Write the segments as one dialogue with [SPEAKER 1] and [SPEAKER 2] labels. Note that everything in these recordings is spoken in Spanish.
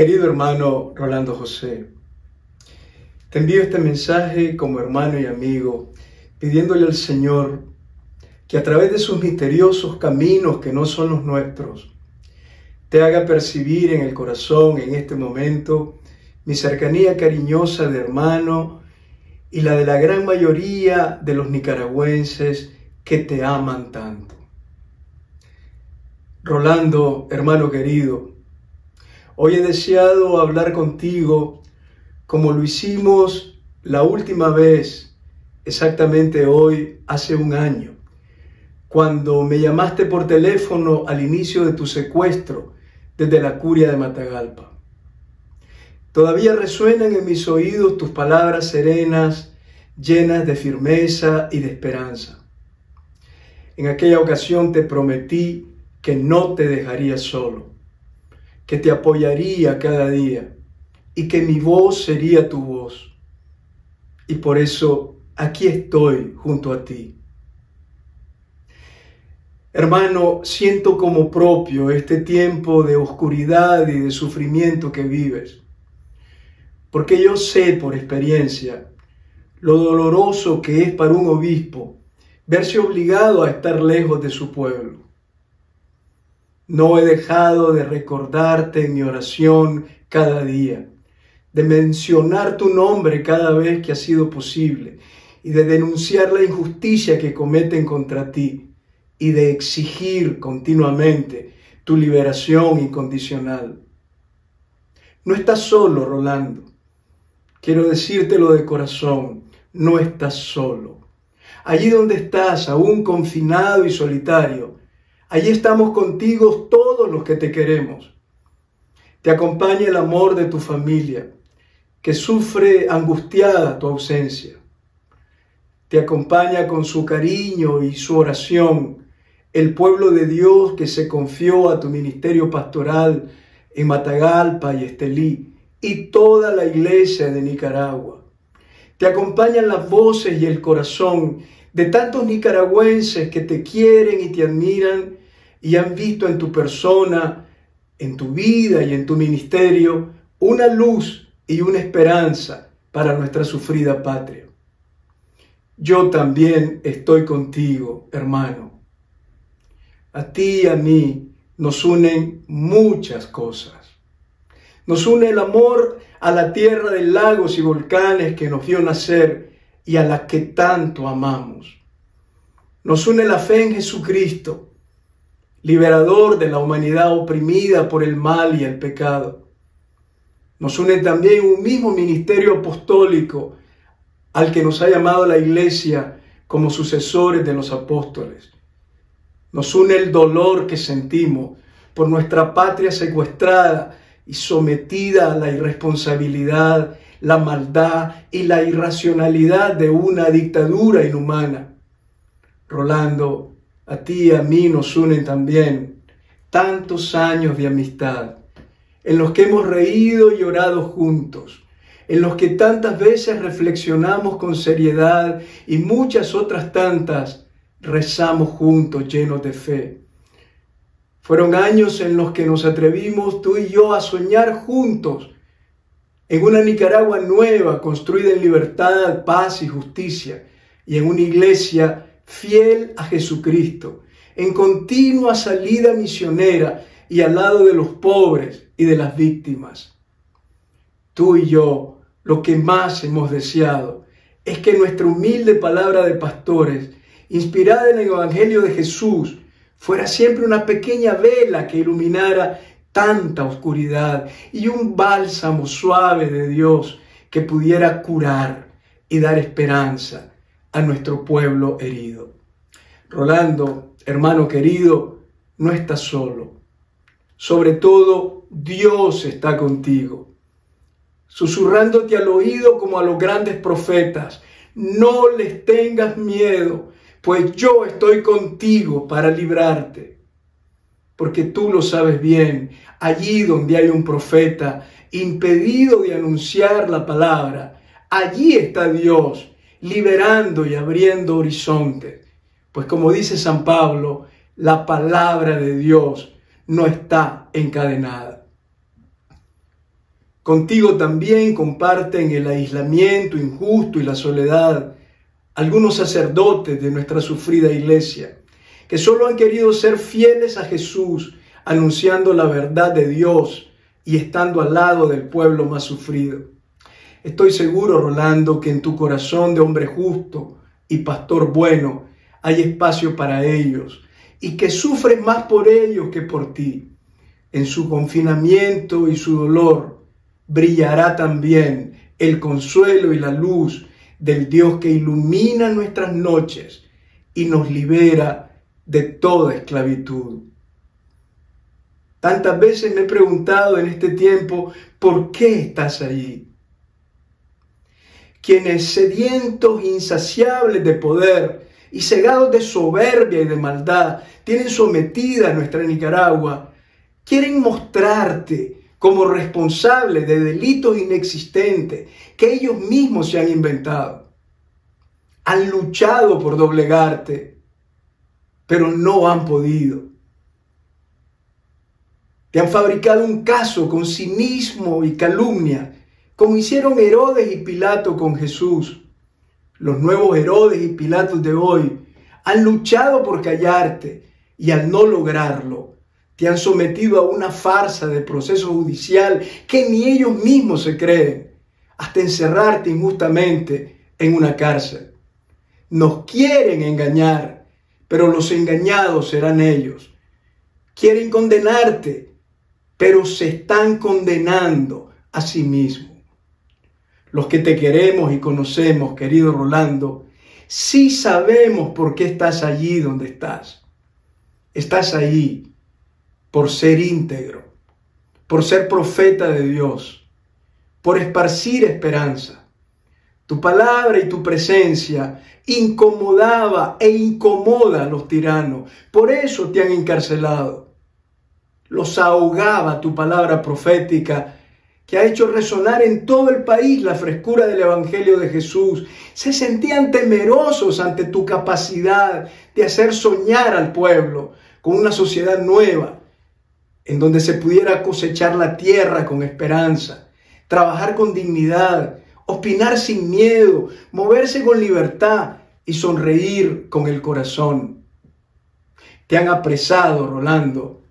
[SPEAKER 1] Querido hermano Rolando José, te envío este mensaje como hermano y amigo, pidiéndole al Señor que a través de sus misteriosos caminos que no son los nuestros, te haga percibir en el corazón en este momento mi cercanía cariñosa de hermano y la de la gran mayoría de los nicaragüenses que te aman tanto. Rolando, hermano querido, hoy he deseado hablar contigo como lo hicimos la última vez, exactamente hoy, hace un año, cuando me llamaste por teléfono al inicio de tu secuestro desde la curia de Matagalpa. Todavía resuenan en mis oídos tus palabras serenas, llenas de firmeza y de esperanza. En aquella ocasión te prometí que no te dejaría solo, que te apoyaría cada día y que mi voz sería tu voz. Y por eso aquí estoy junto a ti. Hermano, siento como propio este tiempo de oscuridad y de sufrimiento que vives, porque yo sé por experiencia lo doloroso que es para un obispo verse obligado a estar lejos de su pueblo. No he dejado de recordarte en mi oración cada día, de mencionar tu nombre cada vez que ha sido posible y de denunciar la injusticia que cometen contra ti y de exigir continuamente tu liberación incondicional. No estás solo, Rolando. Quiero decírtelo de corazón, no estás solo. Allí donde estás, aún confinado y solitario, Allí estamos contigo todos los que te queremos. Te acompaña el amor de tu familia, que sufre angustiada tu ausencia. Te acompaña con su cariño y su oración el pueblo de Dios que se confió a tu ministerio pastoral en Matagalpa y Estelí y toda la iglesia de Nicaragua. Te acompañan las voces y el corazón de tantos nicaragüenses que te quieren y te admiran y han visto en tu persona, en tu vida y en tu ministerio una luz y una esperanza para nuestra sufrida patria. Yo también estoy contigo, hermano. A ti y a mí nos unen muchas cosas. Nos une el amor a la tierra de lagos y volcanes que nos vio nacer y a la que tanto amamos. Nos une la fe en Jesucristo liberador de la humanidad oprimida por el mal y el pecado. Nos une también un mismo ministerio apostólico al que nos ha llamado la Iglesia como sucesores de los apóstoles. Nos une el dolor que sentimos por nuestra patria secuestrada y sometida a la irresponsabilidad, la maldad y la irracionalidad de una dictadura inhumana. Rolando, a ti y a mí nos unen también tantos años de amistad, en los que hemos reído y llorado juntos, en los que tantas veces reflexionamos con seriedad y muchas otras tantas rezamos juntos llenos de fe. Fueron años en los que nos atrevimos tú y yo a soñar juntos en una Nicaragua nueva, construida en libertad, paz y justicia, y en una iglesia fiel a Jesucristo, en continua salida misionera y al lado de los pobres y de las víctimas. Tú y yo, lo que más hemos deseado es que nuestra humilde palabra de pastores, inspirada en el Evangelio de Jesús, fuera siempre una pequeña vela que iluminara tanta oscuridad y un bálsamo suave de Dios que pudiera curar y dar esperanza a nuestro pueblo herido. Rolando, hermano querido, no estás solo. Sobre todo, Dios está contigo, susurrándote al oído como a los grandes profetas. No les tengas miedo, pues yo estoy contigo para librarte. Porque tú lo sabes bien, allí donde hay un profeta impedido de anunciar la palabra, allí está Dios liberando y abriendo horizontes. Pues como dice San Pablo, la palabra de Dios no está encadenada. Contigo también comparten el aislamiento injusto y la soledad algunos sacerdotes de nuestra sufrida iglesia, que solo han querido ser fieles a Jesús, anunciando la verdad de Dios y estando al lado del pueblo más sufrido. Estoy seguro, Rolando, que en tu corazón de hombre justo y pastor bueno hay espacio para ellos y que sufres más por ellos que por ti. En su confinamiento y su dolor brillará también el consuelo y la luz del Dios que ilumina nuestras noches y nos libera de toda esclavitud. Tantas veces me he preguntado en este tiempo, ¿por qué estás allí? Quienes sedientos, insaciables de poder y cegados de soberbia y de maldad tienen sometida a nuestra Nicaragua, quieren mostrarte como responsable de delitos inexistentes que ellos mismos se han inventado. Han luchado por doblegarte, pero no han podido. Te han fabricado un caso con cinismo y calumnia, como hicieron Herodes y Pilato con Jesús. Los nuevos Herodes y Pilatos de hoy han luchado por callarte y al no lograrlo, te han sometido a una farsa de proceso judicial que ni ellos mismos se creen, hasta encerrarte injustamente en una cárcel. Nos quieren engañar, pero los engañados serán ellos. Quieren condenarte, pero se están condenando a sí mismos. Los que te queremos y conocemos, querido Rolando, sí sabemos por qué estás allí donde estás. Estás allí por ser íntegro, por ser profeta de Dios, por esparcir esperanza. Tu palabra y tu presencia incomodaba e incomoda a los tiranos. Por eso te han encarcelado. Los ahogaba tu palabra profética que ha hecho resonar en todo el país la frescura del Evangelio de Jesús. Se sentían temerosos ante tu capacidad de hacer soñar al pueblo con una sociedad nueva, en donde se pudiera cosechar la tierra con esperanza, trabajar con dignidad, opinar sin miedo, moverse con libertad y sonreír con el corazón. Te han apresado, Rolando,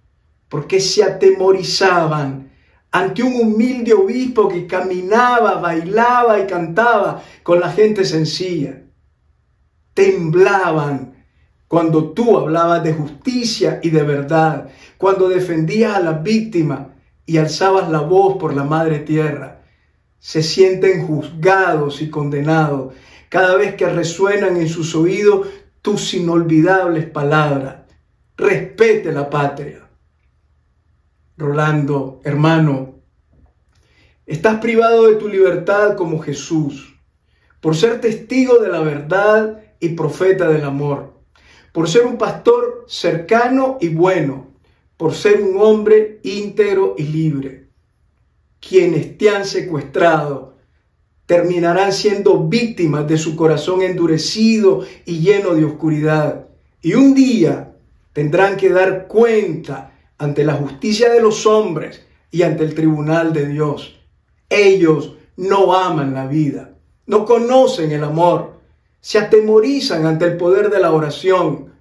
[SPEAKER 1] porque se atemorizaban ante un humilde obispo que caminaba, bailaba y cantaba con la gente sencilla. Temblaban cuando tú hablabas de justicia y de verdad, cuando defendías a la víctima y alzabas la voz por la madre tierra, se sienten juzgados y condenados cada vez que resuenan en sus oídos tus inolvidables palabras. Respete la patria. Rolando, hermano, estás privado de tu libertad como Jesús, por ser testigo de la verdad y profeta del amor por ser un pastor cercano y bueno, por ser un hombre íntegro y libre. Quienes te han secuestrado terminarán siendo víctimas de su corazón endurecido y lleno de oscuridad. Y un día tendrán que dar cuenta ante la justicia de los hombres y ante el tribunal de Dios. Ellos no aman la vida, no conocen el amor, se atemorizan ante el poder de la oración,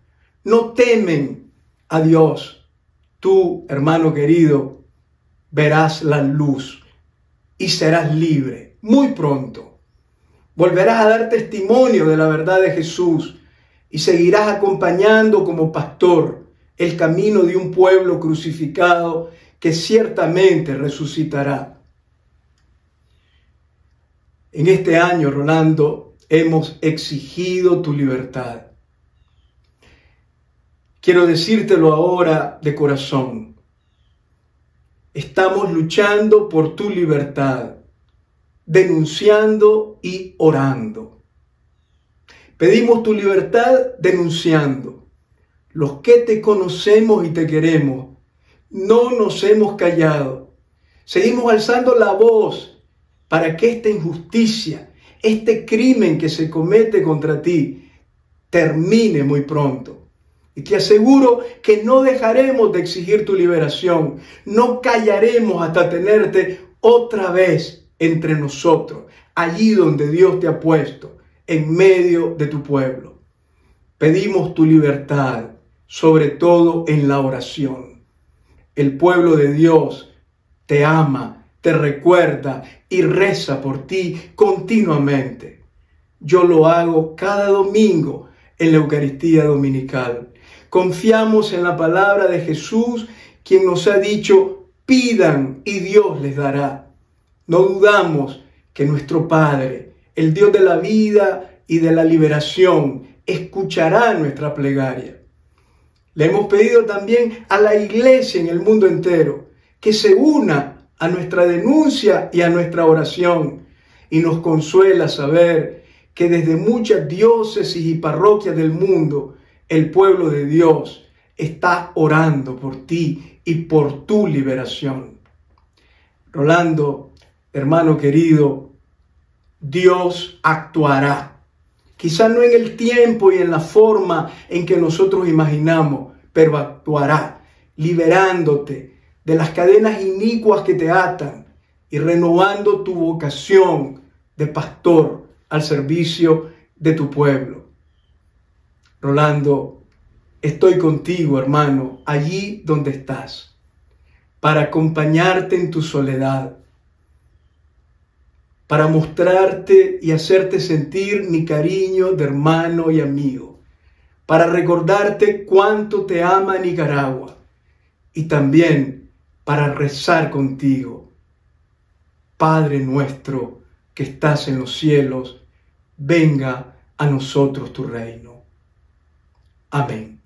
[SPEAKER 1] no temen a Dios. Tú, hermano querido, verás la luz y serás libre muy pronto. Volverás a dar testimonio de la verdad de Jesús y seguirás acompañando como pastor el camino de un pueblo crucificado que ciertamente resucitará. En este año, Rolando, hemos exigido tu libertad. Quiero decírtelo ahora de corazón. Estamos luchando por tu libertad, denunciando y orando. Pedimos tu libertad denunciando. Los que te conocemos y te queremos, no nos hemos callado. Seguimos alzando la voz para que esta injusticia este crimen que se comete contra ti termine muy pronto. Y te aseguro que no dejaremos de exigir tu liberación, no callaremos hasta tenerte otra vez entre nosotros, allí donde Dios te ha puesto, en medio de tu pueblo. Pedimos tu libertad, sobre todo en la oración. El pueblo de Dios te ama, te recuerda y reza por ti continuamente. Yo lo hago cada domingo en la Eucaristía Dominical. Confiamos en la palabra de Jesús, quien nos ha dicho, pidan y Dios les dará. No dudamos que nuestro Padre, el Dios de la vida y de la liberación, escuchará nuestra plegaria. Le hemos pedido también a la iglesia en el mundo entero que se una a nuestra denuncia y a nuestra oración. Y nos consuela saber que desde muchas diócesis y parroquias del mundo, el pueblo de Dios está orando por ti y por tu liberación. Rolando, hermano querido, Dios actuará. Quizá no en el tiempo y en la forma en que nosotros imaginamos, pero actuará, liberándote de las cadenas inicuas que te atan y renovando tu vocación de pastor al servicio de tu pueblo. Rolando, estoy contigo, hermano, allí donde estás, para acompañarte en tu soledad, para mostrarte y hacerte sentir mi cariño de hermano y amigo, para recordarte cuánto te ama Nicaragua y también para rezar contigo. Padre nuestro que estás en los cielos, venga a nosotros tu reino. Amén.